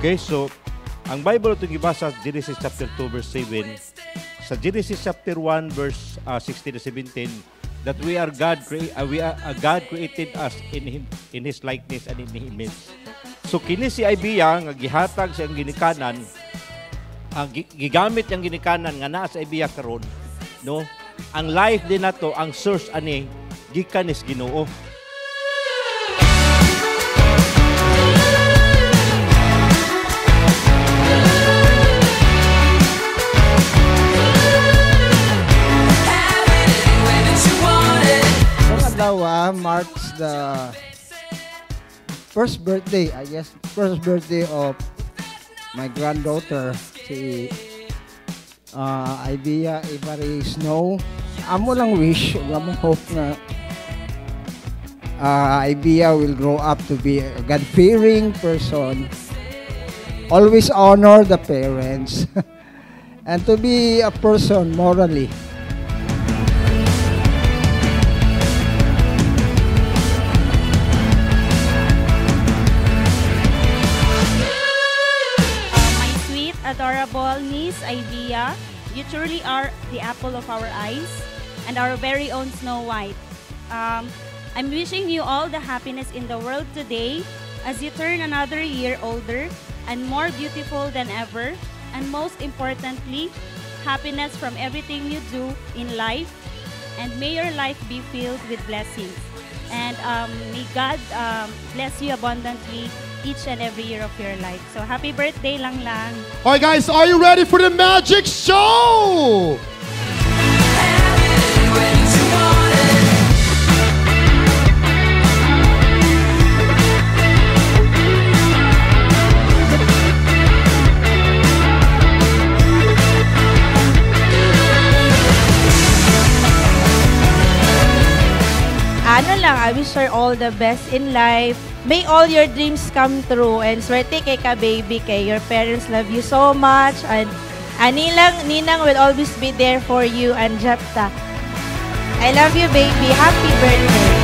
Okay, so ang Bible ito gibasa sa Genesis chapter 2 verse 7. Sa Genesis chapter 1 verse uh, 16 to 17 that we are God crea- uh, we are uh, God created us in him, in his likeness and in his image. So kini si Ibiya nga gihatag sa ginikanan ang gi- gigamit ang ginikanan nga naa sa Ibiya karon no ang life din nato ang source ani gikan is Ginoo marks the first birthday, I guess, first birthday of my granddaughter, si uh, Ivyja Ibarri Snow. Amo lang wish, amo hope na uh, Ivyja will grow up to be a God-fearing person, always honor the parents, and to be a person morally. Adorable niece, Ivyja, you truly are the apple of our eyes and our very own Snow White. Um, I'm wishing you all the happiness in the world today as you turn another year older and more beautiful than ever. And most importantly, happiness from everything you do in life. And may your life be filled with blessings. And um, may God um, bless you abundantly each and every year of your life. So happy birthday lang lang. All right, guys, are you ready for the magic show? Ano lang, I wish her all the best in life. May all your dreams come true and swerte kay ka baby kay your parents love you so much and anilang ninang will always be there for you and Japta. I love you baby. Happy birthday.